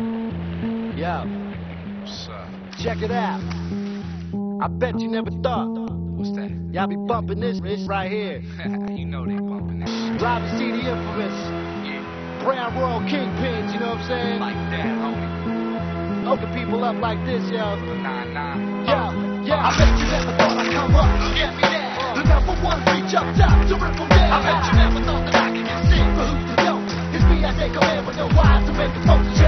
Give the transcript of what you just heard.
Yo, What's up? Check it out. I bet you never thought. What's that? Y'all be bumping this bitch right here. you know they bumping this. Live to see the infamous. Yeah. Brown Royal Kingpins, you know what I'm saying? Like that, homie. Open people up like this, yo. Nah, nah. Yeah, yeah. I bet you never thought I'd come up. Get me now. The number one reach up top to rip from. I bet you never thought that I could get sick. But who's to know? It's me I take command with no wives to make the post.